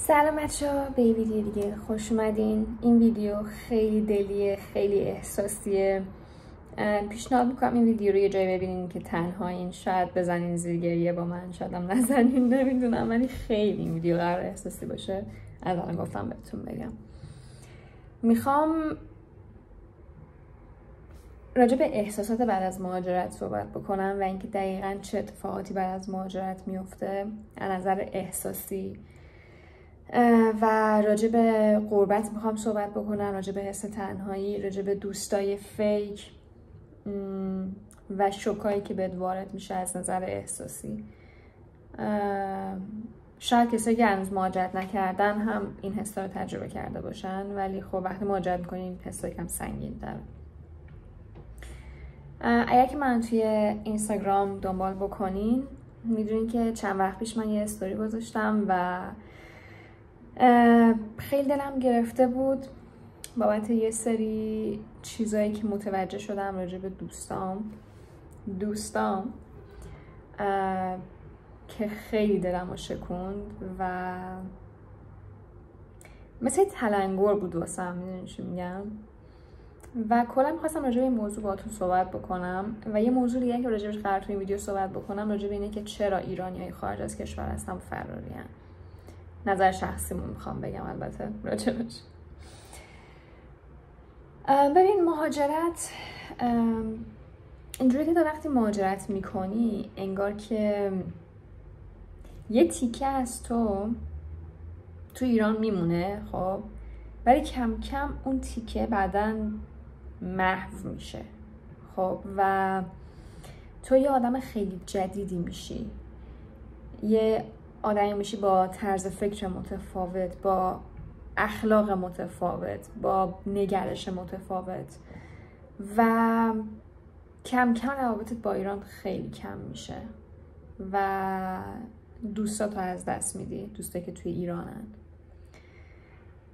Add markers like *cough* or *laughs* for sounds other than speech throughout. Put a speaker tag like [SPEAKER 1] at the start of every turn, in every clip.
[SPEAKER 1] سلام بچه ها به ویدیو دیگه خوش اومدین. این ویدیو خیلی دلیه خیلی احساسیه. پیشنهاد می‌کنم این ویدیو رو یه جایی ببینین که تنها این شاید بزنین زیر گریه با من شاید هم نزنین نمی‌دونم ولی خیلی این ویدیو قرار احساسی باشه. از الان گفتم بهتون بگم. می‌خوام راجع به احساسات بعد از مهاجرت صحبت بکنم و اینکه دقیقا چه اتفاقاتی بعد از مهاجرت میفته از نظر احساسی و راجع به قربت می‌خوام صحبت بکنم راجع به حس تنهایی راجع به دوستای فیک و شکایی که بهت وارد میشه از نظر احساسی. شاید کسایی که هنوز مهاجرت نکردن هم این حسا رو تجربه کرده باشن ولی خب وقتی مهاجرت می‌کنین این حسا کم سنگین داره اگر که من توی اینستاگرام دنبال بکنین می‌دونین که چند وقت پیش من یه استوری گذاشتم و خیلی دلم گرفته بود بابت یه سری چیزایی که متوجه شدم راجع به دوستام دوستام که خیلی دلم رو شکوند و مثل تلنگور بود واسم می‌دونی چی میگم و کلا می‌خواستم راجع به این موضوع باهاتون صحبت بکنم و یه موضوع دیگه که راجبش قرار توی این ویدیو صحبت بکنم راجع به اینه که چرا ایرانی های خارج از کشور هستن فراری هن. نظر شخصیمون می‌خوام بگم البته راجبش ببین مهاجرت اینجوری که وقتی مهاجرت می‌کنی انگار که یه تیکه از تو تو ایران میمونه خب؟ ولی کم کم اون تیکه بعدا محو میشه خب؟ و تو یه آدم خیلی جدیدی میشی. یه آدمی میشی با طرز فکر متفاوت با اخلاق متفاوت با نگرش متفاوت. و کم کم روابطت با ایران خیلی کم میشه. و دوستاتو از دست میدی دوسته که توی ایرانن.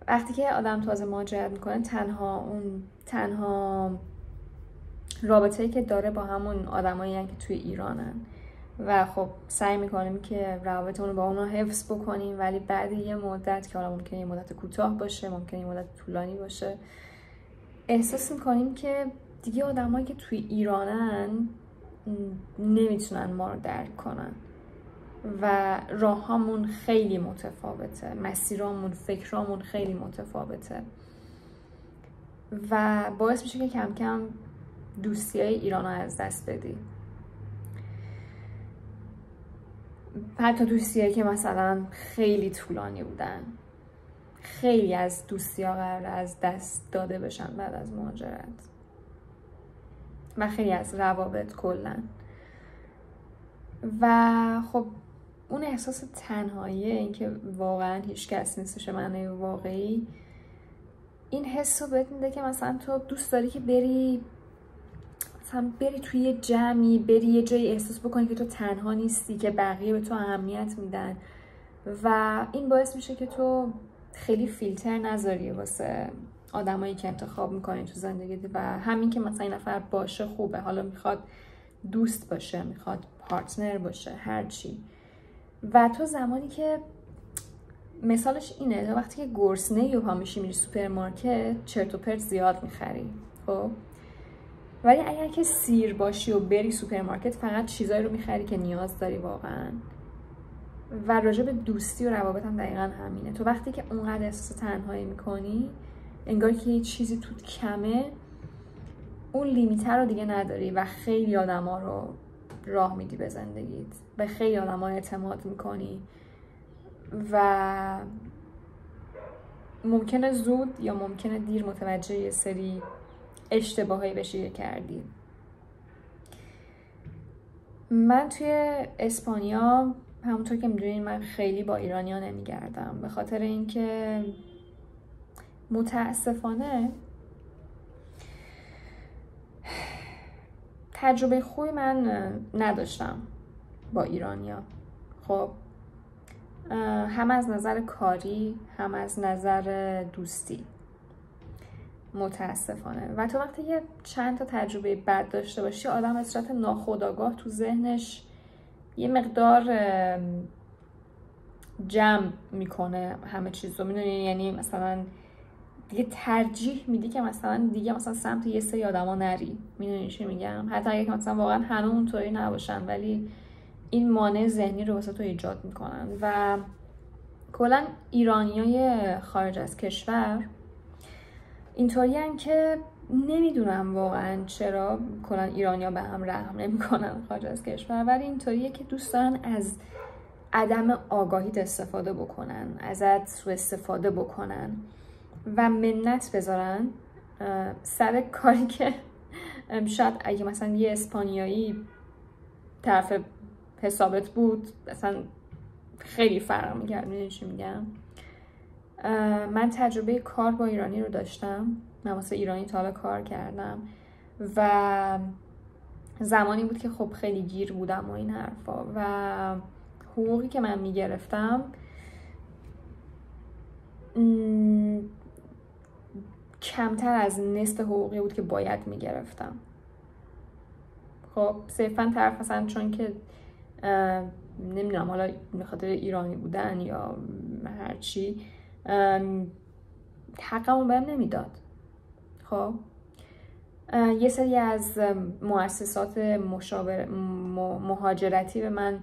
[SPEAKER 1] وقتی که آدم تازه مهاجرت می‌کنه تنها اون تنها رابطه که داره با همون آدمایی که توی ایرانن. و خب سعی می‌کنیم که روابطمون رو با اونا حفظ بکنیم ولی بعد یه مدت که حالا ممکنه یه مدت کوتاه باشه ممکنه یه مدت طولانی باشه احساس می‌کنیم که دیگه آدمایی که توی ایرانن نمی‌تونن ما رو درک کنن و راهامون خیلی متفاوته مسیرامون فکرامون خیلی متفاوته و باعث میشه که کم کم دوستی های ایران از دست بدی. حتی دوستی که مثلا خیلی طولانی بودن خیلی از دوستی ها قرار از دست داده بشن بعد از مهاجرت. و خیلی از روابط کلا. و خب اون احساس تنهاییه اینکه واقعا هیچ کس نیستش معنی واقعی این حس رو بهت میده که مثلا تو دوست داری که بری مثلا بری توی یه جمعی بری یه جایی احساس بکنی که تو تنها نیستی که بقیه به تو اهمیت میدن. و این باعث میشه که تو خیلی فیلتر نذاری واسه آدمایی که انتخاب می‌کنی تو زندگی و همین که مثلا این نفر باشه خوبه. حالا می‌خواد دوست باشه می‌خواد partner باشه هرچی و تو زمانی که مثالش اینه وقتی که گرسنه‌ای پا میشی میری سوپرمارکت چرت و پرت زیاد می‌خری. خب؟ ولی اگر که سیر باشی و بری سوپرمارکت فقط چیزایی رو می‌خری که نیاز داری واقعا. و راجع به دوستی و روابط هم دقیقا همینه. تو وقتی که اونقدر احساس تنهایی می‌کنی انگار که یه چیزی توت کمه اون لیمیتر رو دیگه نداری و خیلی آدما رو راه میدی به زندگیت. به خیلی آدما اعتماد می‌کنی. و ممکنه زود یا ممکنه دیر متوجه یه سری اشتباهایی بشی کردی. من توی اسپانیا همونطور که می‌دونین من خیلی با ایرانیا نمیگردم. به خاطر اینکه متاسفانه تجربه خوبی من نداشتم با ایرانیا. خب هم از نظر کاری هم از نظر دوستی. متاسفانه. و تو وقتی یه چند تا تجربه بد داشته باشی آدم از صورت ناخودآگاه تو ذهنش یه مقدار جمع می‌کنه همه چیز رو می‌دونی؟ یعنی مثلا دیگه ترجیح میدی که مثلا دیگه مثلا سمت یه سری آدما نری. می‌دونی چی میگم؟ حتی اگه مثلا واقعا همه اونطوری نباشن ولی این مانع ذهنی رو واسه تو ایجاد می‌کنن. و کلا ایرانیای خارج از کشور اینطوری که نمی‌دونم واقعا چرا کلا ایرانیا به هم رحم نمی‌کنن خارج از کشور ولی اینطوریه که دوست دارن از عدم آگاهیت استفاده بکنن ازت سو استفاده بکنن و منت بذارن. سر کاری که شاید اگه مثلا یه اسپانیایی طرف حسابت بود مثلا خیلی فرق می‌کرد چی میگم؟ من تجربه کار با ایرانی رو داشتم. من واسه ایرانی تا کار کردم. و زمانی بود که خب خیلی گیر بودم و این حرفا. و حقوقی که من می‌گرفتم کمتر از نصف حقوقی بود که باید می‌گرفتم. خب صرفا طرف مثلا چون که نمی‌دونم حالا به خاطر ایرانی بودن یا هرچی حقمو بهم نمی‌داد. خب؟ یه سری از مؤسسات مشاور مهاجرتی به من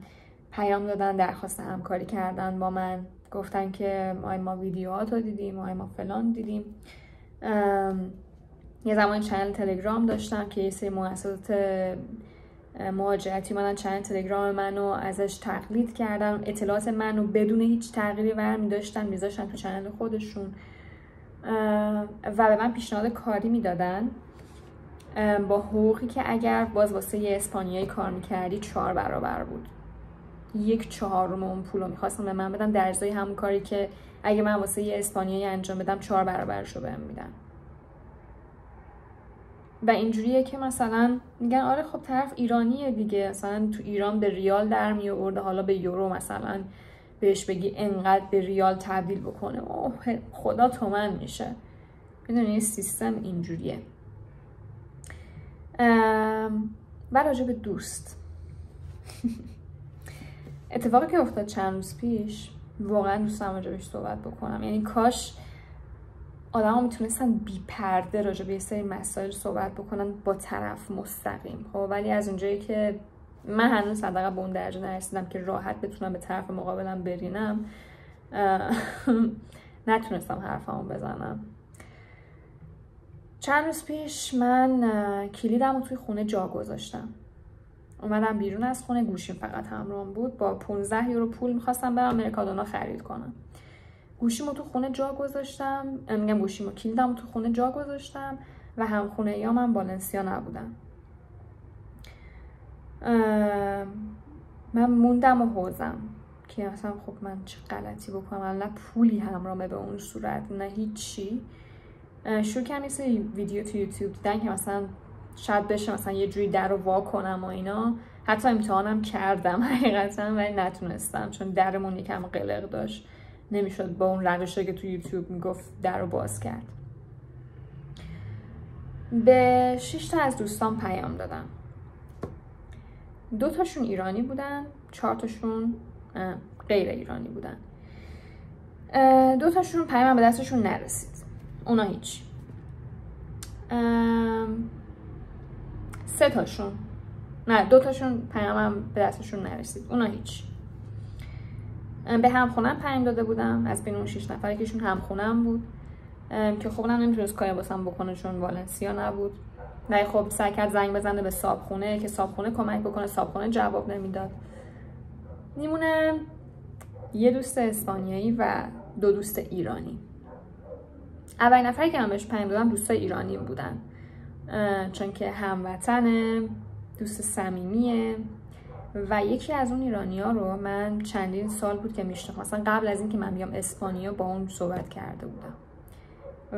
[SPEAKER 1] پیام دادن درخواست همکاری کردن با من. گفتن که آی ما ویدیوهات رو دیدیم آی ما فلان دیدیم. یه زمان channel تلگرام داشتم که یه سری مؤسسات مهاجرتی اومدن channel تلگرام منو ازش تقلید کردن اطلاعات منو بدون هیچ تغییری برمی داشتن میذاشتن تو channel خودشون. و به من پیشنهاد کاری می‌دادن. با حقوقی که اگر باز واسه یه اسپانیایی کار می‌کردی چهار برابر بود. یک چهارم اون پول رو می‌خواستم به من بدن. در ازای همون کاری که اگه من واسه یه اسپانیایی انجام بدم چهار برابرش رو بهم میدن. و اینجوریه که مثلا میگن آره خب طرف ایرانیه دیگه. مثلا تو ایران به ریال در می آورده حالا به یورو مثلا بهش بگی انقدر به ریال تبدیل بکنه. اوه خدا تومن میشه. می‌دونی سیستم اینجوریه. و راجع به دوست. *laughs* اتفاقی که افتاد چند روز پیش واقعا دوستم راجع بهش صحبت بکنم. یعنی کاش آدم ها می‌تونستن بی پرده راجع به یه سری مسائل صحبت بکنن با طرف مستقیم. خب ولی از اونجایی که من هنوز صدقه به اون درجه نرسیدم که راحت بتونم به طرف مقابلم برینم *laughs* نتونستم حرفمو بزنم. چند روز پیش من کلیدم رو توی خونه جا گذاشتم. اومدم بیرون از خونه گوشیم فقط همراهم بود. با 15 یورو پول می‌خواستم برم مرکادونا خرید کنم. گوشیمو تو خونه جا گذاشتم میگم گوشیمو کلیدم تو خونه جا گذاشتم و هم خونه یا من بالنسیا نبودم من موندم و حوزم که مثلا خب من چه غلطی بکنم نه پولی همراهمه به اون صورت نه هیچی. شروع کردم یه ویدیو تو یوتیوب دیدن که مثلا شاید بشه مثلا یه جوری در رو وا کنم و اینا. حتی امتحانم کردم *laughs* حقیقتا ولی نتونستم چون درمون یکم قلق داشت. نمی‌شد با اون روشه که تو یوتیوب می‌گفت در رو باز کرد. به 6 تا از دوستان پیام دادم. دو تاشون ایرانی بودن چهار تاشون غیر ایرانی بودن. دو تاشون پیام به دستشون نرسید. اونا هیچ. سه تاشون. نه دو تاشون پیامم به دستشون نرسید. اونا هیچ. به همخونم پیام داده بودم. از بین اون شیش نفر یکیشون همخونم بود. که خب اونم نمی‌تونست کاری باسم بکنه چون والنسیا نبود. نه خب سعی کرد زنگ بزنه به صابخونه که صابخونه کمک بکنه. صابخونه جواب نمی‌داد. میمونه یه دوست اسپانیایی و دو دوست ایرانی. اولین نفری که من بهش پیام دادم دوستای ایرانی بودن. چون که هموطنه دوست صمیمیه. و یکی از اون ایرانی ها رو من چندین سال بود که میشناختم. مثلا قبل از اینکه من بیام اسپانیا با اون صحبت کرده بودم.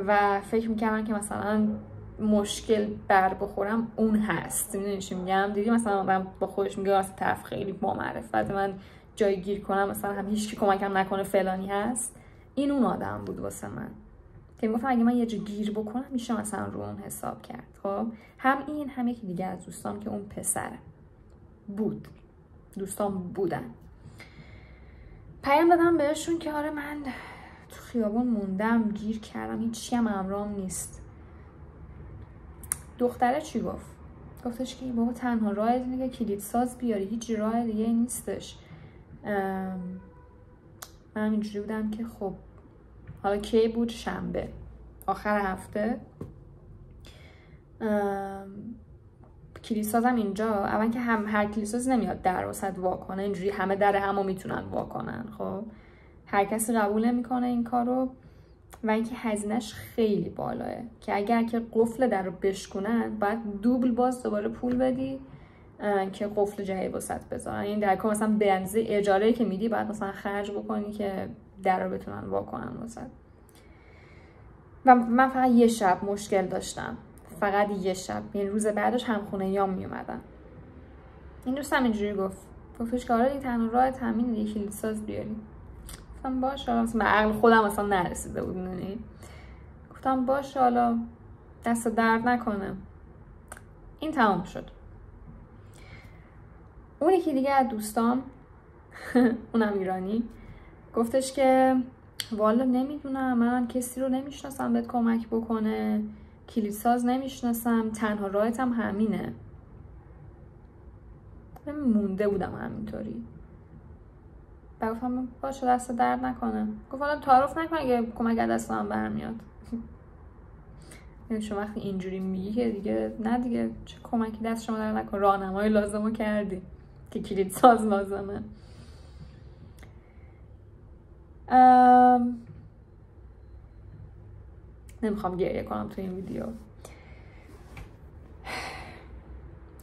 [SPEAKER 1] و فکر می‌کردم که مثلا مشکل بر بخورم اون هست. می‌دونی چی میگم؟ دیدی مثلا من با خودش میگه واسه طرف خیلی با معرفت من جای گیر کنم مثلا هم هیچ کی کمکم نکنه فلانی هست. این اون آدم بود واسه من. که می‌گفتم اگه من یه جا گیر بکنم میشه مثلا رو اون حساب کرد. خب؟ هم این هم یکی دیگه از دوستان که اون پسره بود. دوستان بودن. پیام دادم بهشون که آره من تو خیابون موندم گیر کردم هیچی هم امرام نیست. دختره چی گفت؟ گفتش که بابا تنها راه اینه که کلید ساز بیاری هیچ راه دیگه نیستش. من اینجوری بودم که خب حالا کی بود؟ شنبه. آخر هفته. کلیسازم اینجا اول که هم هر کلیساز نمیاد در وسط واکنه اینجوری همه در همو می‌تونن واکنن خب؟ هر کسی قبول نمی‌کنه این کارو و اینکه هزینهش خیلی بالاه. که اگر که قفل در رو بشکنن باید دوبل باز دوباره پول بدی که قفل جایی وسط بذارن. این در کار مثلا به اجاره که میدی باید مثلا خرج بکنی که در رو بتونن واکنن وسط. و من فقط یه شب مشکل داشتم. فقط یه شب. یعنی روز بعدش هم خونه یام می اومدن این دوستم اینجوری گفت. گفتش که آره تنها راه تامین یه کلید ساز بیاری گفتم باش حالا مثلا عقل خودم اصلا نرسیده بود یعنی گفتم باش حالا دست درد نکنه. این تمام شد. اون یکی دیگه از دوستان *laughs* اونم ایرانی گفتش که والا نمی‌دونم من کسی رو نمی‌شناسم بهت کمک بکنه. کلیساز نمی‌شناسم تنها راهتم همینه. مونده بودم همینطوری. و گفتم باشه دست درد نکنه. گفت حالا تعارف نکنه اگه کمک دست هم برمیاد. *laughs* یعنی شما وقتی اینجوری میگی که دیگه نه دیگه چه کمکی دست شما در نکن. راهنمایی لازمو کردی که کلید ساز لازمه نمی‌خوام گریه کنم تو این ویدیو.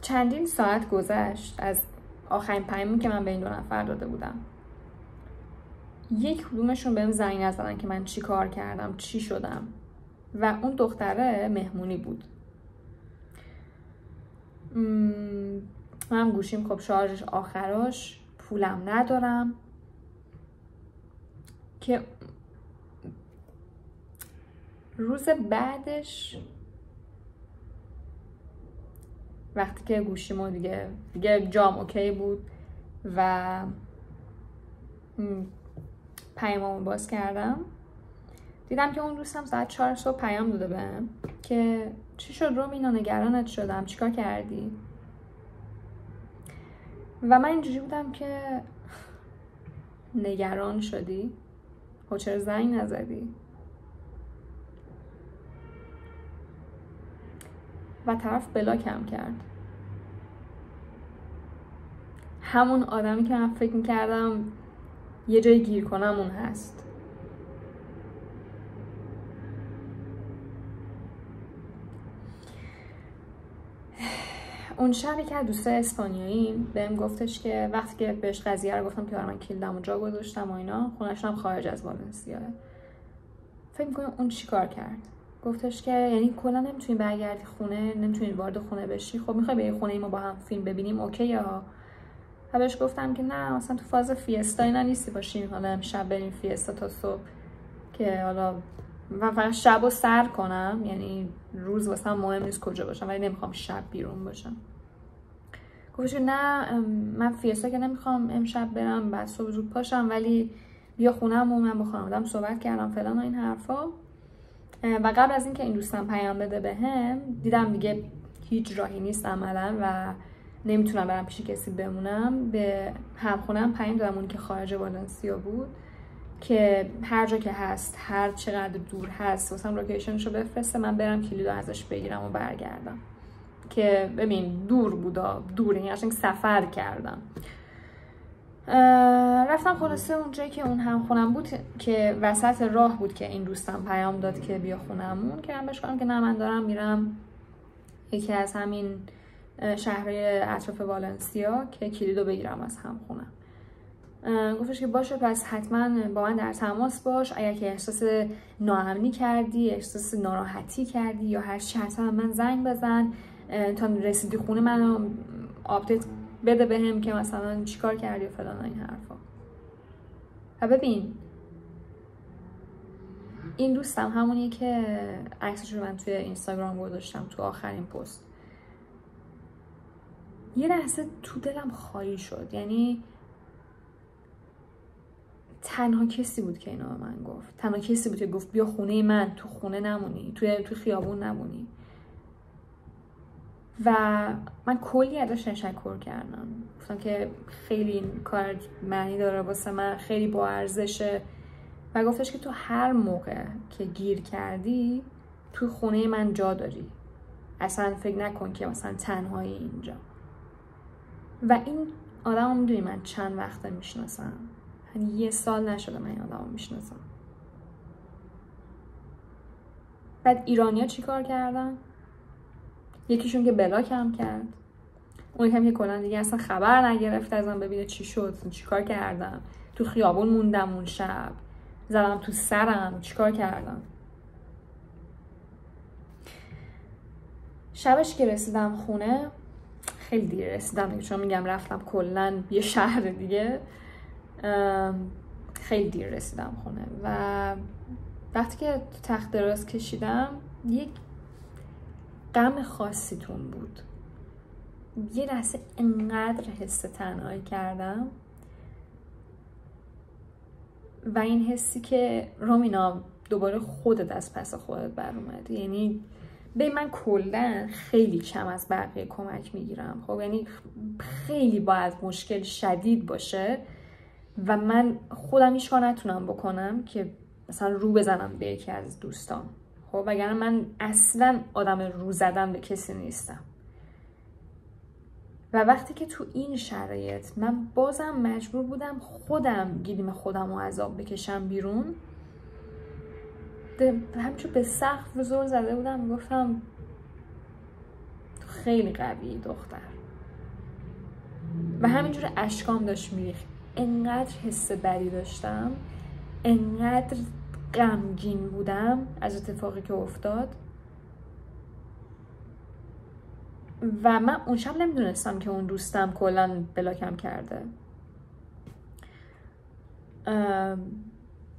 [SPEAKER 1] چندین ساعت گذشت از آخرین پیامی که من به این دو نفر داده بودم. یک کدومشون بهم زنگ نزدن که من چی کار کردم چی شدم. و اون دختره مهمونی بود. من گوشیم خب شارژش آخراش پولم ندارم. که روز بعدش وقتی که گوشیمو دیگه دیگه جام اوکی بود و پیاممو باز کردم دیدم که اون دوستم ساعت چهار صبح پیام داده بهم که چی شد رو مینا نگرانت شدم چیکار کردی؟ و من اینجوری بودم که نگران شدی و خب چرا زنگ نزدی؟ و طرف بلاکم کرد. همون آدمی که من فکر می‌کردم یه جای گیر کنم اون هست. اون شب که از دوستای اسپانیایی بهم گفتش که وقتی که بهش قضیه رو گفتم که من کلیدمو جا گذاشتم و اینا خونش هم خارج از والنسیاه فکر می‌کنم اون چیکار کرد؟ گفتش که یعنی کلا نمی‌تونی برگردی خونه نمی‌تونی وارد خونه بشی. خب می‌خوای به خونه ای ما با هم فیلم ببینیم اوکی یا؟ و بهش گفتم که نه مثلا تو فاز فیستا اینا نیستی باشیم حالا امشب بریم فیستا تا صبح که حالا و فقط شب سر کنم. یعنی روز واسه مهم نیست کجا باشم ولی نمی‌خوام شب بیرون باشم. گفتش نه من فیستا که نمی‌خوام امشب برم بعد صبح زود پاشم ولی بیا خونم و من با خانوادم صحبت کردم فلان و این حرفا. و قبل از اینکه این دوستم پیام بده به هم دیدم دیگه هیچ راهی نیست عملا و نمی‌تونم برم پیش کسی بمونم. به همخونم پیام دادم اون که خارج والنسیا بود که هر جا که هست هر چقدر دور هست واسم لوکیشنشو بفرسته من برم کلیدو ازش بگیرم و برگردم. که ببین دور بودا دور یعنی سفر کردم. رفتم خلاصه اونجایی که اون هم خونم بود که وسط راه بود که این دوستم پیام داد که بیا خونمون که من بهش که نه من دارم میرم یکی از همین شهرهای اطراف والنسیا که کلیدو بگیرم از هم خونم گفتش که باشه پس حتما با من در تماس باش. اگر که احساس ناامنی کردی احساس ناراحتی کردی یا هر چی من زنگ بزن تا رسیدی خونه منو update بده به که مثلا چیکار کردی و فلان این حرفا. و ببین این دوستم همونی که عکسش رو من توی اینستاگرام گذاشتم تو آخرین پست. یه لحظه تو دلم خالی شد. یعنی تنها کسی بود که اینو به من گفت. تنها کسی بود که گفت بیا خونه من تو خونه نمونی توی تو خیابون نمونی. و من کلی ازش تشکر کردم. گفتم که خیلی این کار معنی داره واسه من خیلی با ارزشه. و گفتش که تو هر موقع که گیر کردی تو خونه من جا داری. اصلا فکر نکن که مثلا تنهایی اینجا. و این آدم می‌دونی من چند وقته می‌شناسم. یعنی یه سال نشده من این آدم می‌شناسم. بعد ایرانیا چیکار کردن؟ یکیشون که بلاکم کرد. اون هم که کلا دیگه اصلا خبر نگرفت ازم ببینه چی شد چیکار کردم. تو خیابون موندم اون شب. زدم تو سرم چیکار کردم؟ شبش که رسیدم خونه خیلی دیر رسیدم چون میگم رفتم کلا یه شهر دیگه. خیلی دیر رسیدم خونه. و وقتی که تو تخت دراز کشیدم یک غم خاصی تون بود. یه لحظه انقدر حس تنهایی کردم. و این حسی که رومینا دوباره خودت از پس خودت بر اومد. یعنی به من کلا خیلی کم از بقیه کمک می‌گیرم. خب یعنی خیلی باید مشکل شدید باشه و من خودم هیچ نتونم بکنم که مثلا رو بزنم به یکی از دوستان خب وگرنه من اصلا آدم رو زدن به کسی نیستم. و وقتی که تو این شرایط من بازم مجبور بودم خودم گیریم خودم رو عذاب بکشم بیرون همچون به سقف زور زده بودم گفتم خیلی قوی دختر. و همینجور اشکام داشت میریخت. انقدر حس بدی داشتم انقدر غمگین بودم از اتفاقی که افتاد. و من اون شب نمی‌دونستم که اون دوستم کلا بلاکم کرده.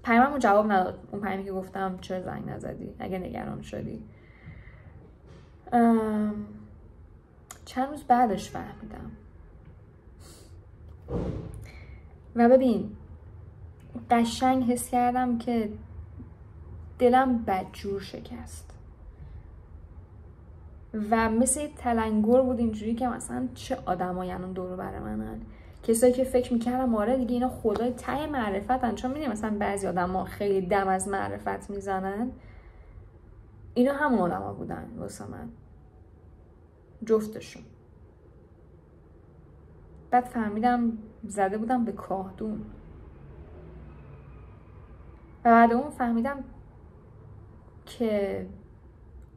[SPEAKER 1] پیاممو جواب نداد. اون پیامی که گفتم چرا زنگ نزدی؟ اگه نگران شدی. چند روز بعدش فهمیدم. و ببین قشنگ حس کردم که دلم بدجور شکست. و مثل تلنگر بود اینجوری که مثلا چه آدمایی الان دور بر منن. کسایی که فکر می‌کردم آره دیگه اینا خدای ته معرفتن. چون می‌دونی مثلا بعضی آدم خیلی دم از معرفت می‌زنن. اینا همون آدما بودن واسه من. جفتشون. بعد فهمیدم زده بودم به کاهدون. و بعد اون فهمیدم که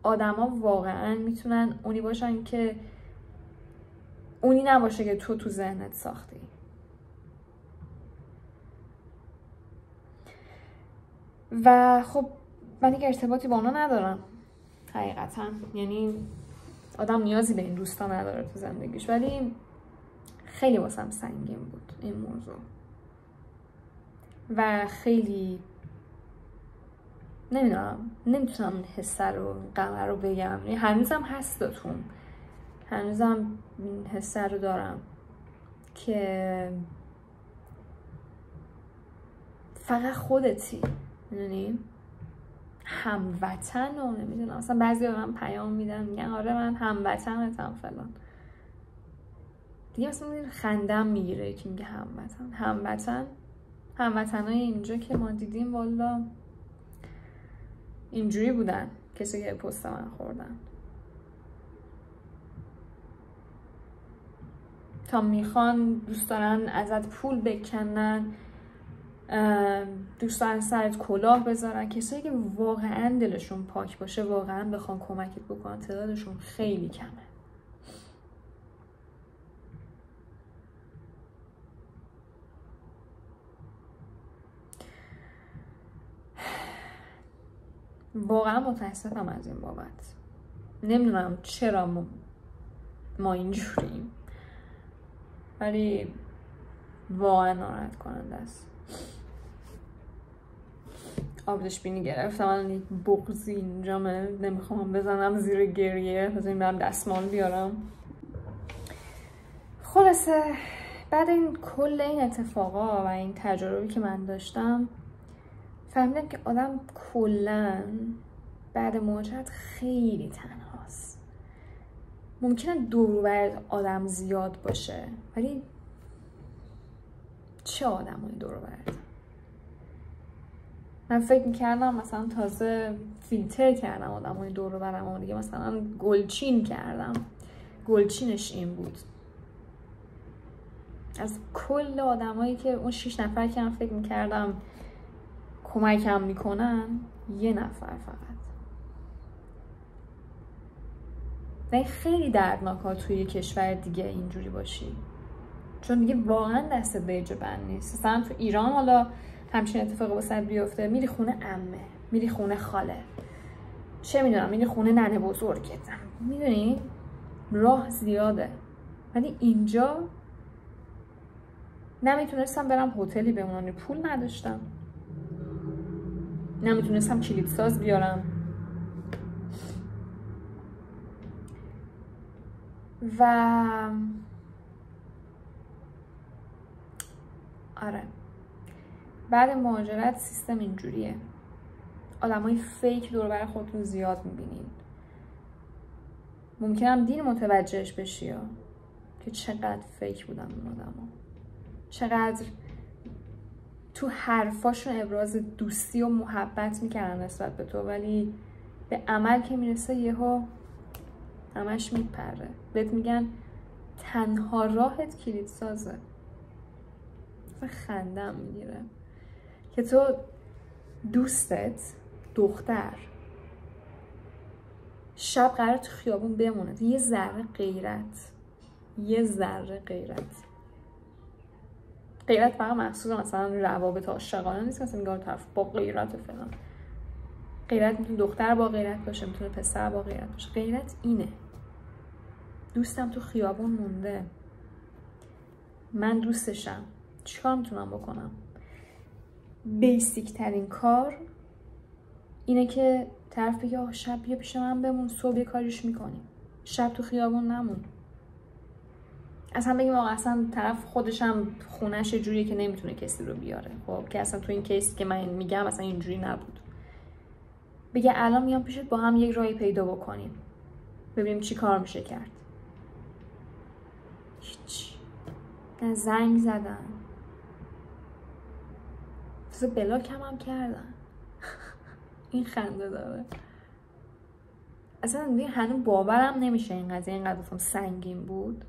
[SPEAKER 1] آدما واقعا می‌تونن اونی باشن که اونی نباشه که تو تو ذهنت ساختی. و خب من دیگه ارتباطی با اونا ندارم حقیقتا. یعنی آدم نیازی به این دوستا نداره تو زندگیش ولی خیلی واسم سنگین بود این موضوع. و خیلی نمی‌دونم نمی‌تونم حسه رو غمه رو بگم. یعنی هنوزم هستتون هنوزم این رو دارم که فقط خودتی. می‌دونی؟ هموطن رو نمی‌دونم. اصلا بعضی من پیام میدن میگن آره من هموطنتم فلان. دیگه اصلا خندم می‌گیره که میگه هموطن. هموطن هموطن های اینجا که ما دیدیم والا اینجوری بودن کسی که پست من خوردن. تا می‌خوان دوست دارن ازت پول بکنن دوست دارن سرت کلاه بذارن کسایی که واقعا دلشون پاک باشه واقعا بخوان کمکت بکنن تعدادشون خیلی کمه. واقعا متاسفم از این بابت. نمی‌دونم چرا ما, ما اینجوریم. ولی واقعا ناراحت کننده است. آبدش بینی گرفتم من یک بغزی اینجامه نمی‌خوام بزنم زیر گریه. بذاریم برم دستمال بیارم. خلاصه بعد این کل این اتفاقا و این تجربی که من داشتم فهمیدم که آدم کلا بعد مهاجرت خیلی تنهاست. ممکنه دور آدم زیاد باشه ولی چه آدمایی دور برد من فکر می‌کردم مثلا تازه فیلتر کردم آدم های دور برم دیگه مثلا گلچین کردم. گلچینش این بود. از کل آدمایی که اون شیش نفر که من فکر می‌کردم کمکم می‌کنن یه نفر فقط. و خیلی دردناک ها توی کشور دیگه اینجوری باشی. چون دیگه واقعا دست بیج بند نیست. مثلا تو ایران حالا همچین اتفاقی واسه بیفته. میری خونه امه. میری خونه خاله. چه می‌دونم میری خونه ننه بزرگت. می‌دونی؟ راه زیاده. ولی اینجا نمی‌تونستم برم هتلی بمونم. پول نداشتم. نمی‌تونستم کلیپ ساز بیارم. و آره. بعد مهاجرت سیستم اینجوریه. آدمای فیک دور بر خودتون زیاد می‌بینین. ممکنم دین متوجهش بشی ها که چقدر فیک بودن اون آدما. چقدر تو حرفاشون ابراز دوستی و محبت می‌کردن نسبت به تو ولی به عمل که می‌رسه یهو همش میپره. بهت میگن تنها راهت کلید سازه و خندم می‌گیره. که تو دوستت دختر. شب قرار تو خیابون بمونه. یه ذره غیرت. یه ذره غیرت. غیرت فقط محصول مثلا روابط عاشقانه نیست مثلا میگه طرف با غیرت فلان. غیرت می‌تونه دختر با غیرت باشه می‌تونه پسر با غیرت باشه. غیرت اینه. دوستم تو خیابون مونده. من دوستشم. چیکار می‌تونم بکنم؟ بیسیک ترین کار اینه که طرف بگه شب بیا پیش من بمون صبح کاریش می‌کنیم. شب تو خیابون نمون. اصلا بگیم آقا اصلا طرف خودشم خونش جوریه که نمی‌تونه کسی رو بیاره. خب که اصلا تو این کیس که من میگم اصلا اینجوری نبود. بگه الان میام پیشت با هم یک راهی پیدا بکنیم. ببینیم چی کار میشه کرد. هیچ. نه زنگ زدن. تازه بلاک هم, هم کردن. *laughs* این خنده داره. اصلا هنوز باورم نمیشه این قضیه اینقدر سنگین بود.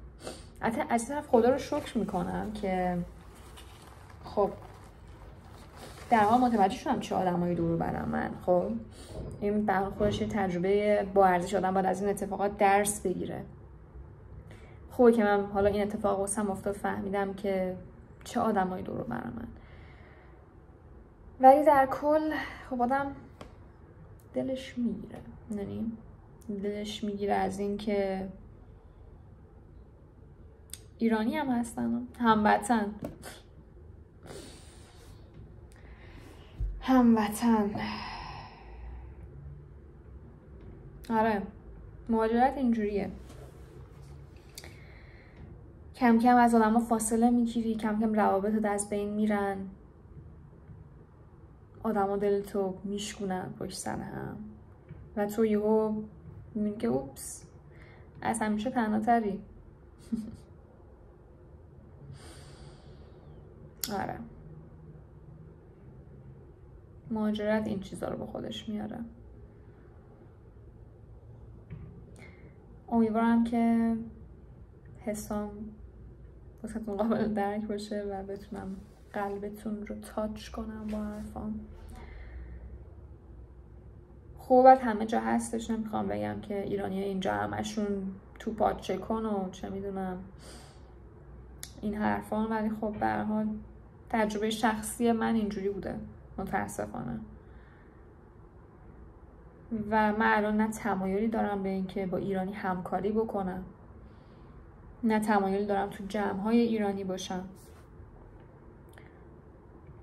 [SPEAKER 1] حتی از طرف خدا رو شکر می‌کنم که خب در حال متوجه شدم چه آدمایی دور برم من. خب این به خودش تجربه با ارزش آدم باید از این اتفاقات درس بگیره. خوبه که من حالا این اتفاق واسم افتاد فهمیدم که چه آدمایی دور برم من. ولی در کل خب آدم دلش می‌گیره. یعنی دلش می‌گیره از اینکه ایرانی هم هستن. هموطن. هموطن. آره. مهاجرت اینجوریه. کم کم از آدم فاصله می‌گیری. کم کم روابط از بین میرن. آدما دل تو میشکونن پشت سر هم. و تو یهو میگه اوپس. از همیشه تنها *laughs* آره. مهاجرت این چیزا رو به خودش میاره. امیدوارم که حسام واسهتون قابل درک باشه و بتونم قلبتون رو تاچ کنم با حرفام. خوبت همه جا هستش. نمی‌خوام بگم که ایرانی اینجا همشون تو پاچه کن و چه می‌دونم این حرفان ولی خب به حال تجربه شخصی من اینجوری بوده متاسفانه. و من الان نه تمایلی دارم به اینکه با ایرانی همکاری بکنم نه تمایلی دارم تو جمع های ایرانی باشم.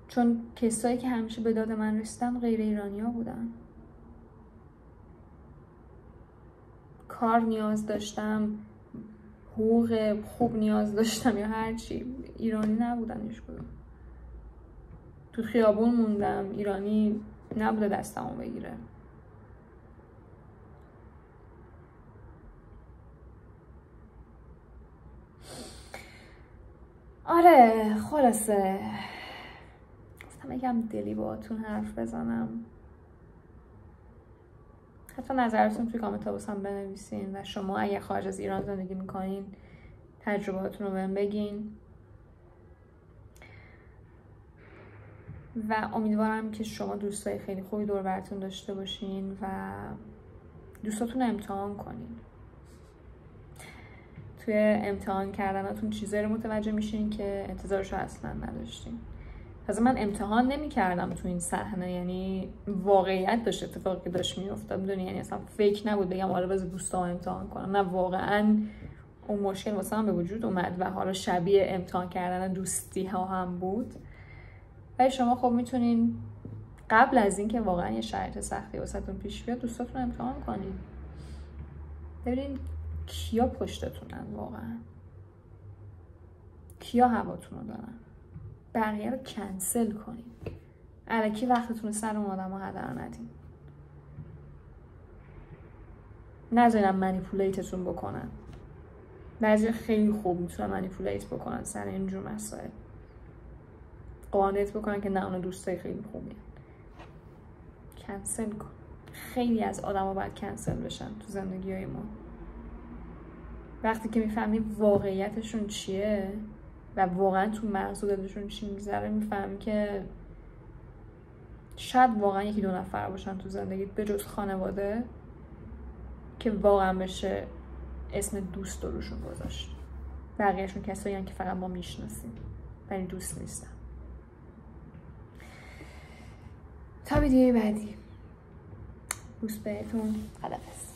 [SPEAKER 1] چون کسایی که همیشه به داد من رسیدن غیر ایرانی ها بودن. کار نیاز داشتم حقوق خوب نیاز داشتم یا هرچی. ایرانی نبودن هیچ تو خیابون موندم. ایرانی نبوده دستمو بگیره. آره خلاصه. گفتم یکم دلی باهاتون حرف بزنم. حتی نظرتون توی کامنت هم بنویسین و شما اگه خارج از ایران زندگی می‌کنین تجربهاتون رو بهم بگین. و امیدوارم که شما دوستای خیلی خوبی دور براتون داشته باشین و دوستاتون امتحان کنین. توی امتحان کردناتون چیزایی رو متوجه میشین که انتظارش رو اصلا نداشتین. تازه من امتحان نمی کردم تو این صحنه یعنی واقعیت داشت اتفاقی که داشت میافتاد می‌دونی؟ یعنی اصلا فکر نبود بگم آره بذار دوستا امتحان کنم نه واقعا اون مشکل واسه هم به وجود اومد و حالا شبیه امتحان کردن دوستی ها هم بود. ولی شما خب می‌تونین قبل از اینکه واقعا یه شرایط سختی واسهتون پیش بیاد دوستاتون امتحان کنین. ببینین کیا پشتتونن واقعا. کیا هواتون رو دارن. بقیه رو کنسل کنین. علکی وقتتون سر اون آدم هدر ندین؟ نذارین منیپولیتتون بکنن. بعضی خیلی خوب می‌تونن منیپولیت بکنن سر اینجور مسائل. قانت بکنن که نه اون دوستای خیلی خوبی کنسل کن. خیلی از آدما باید کنسل بشن تو زندگی های ما وقتی که می‌فهمی واقعیتشون چیه و واقعا تو مغز دلشون چی میگذره می‌فهمی که شاید واقعا یکی دو نفر باشن تو زندگیت به جز خانواده که واقعا بشه اسم دوست دروشون گذاشت. بقیهشون کسایی که فقط ما می‌شناسیم. ولی دوست نیستن. تا ویدیوی بعدی. بوس بهتون. خدافز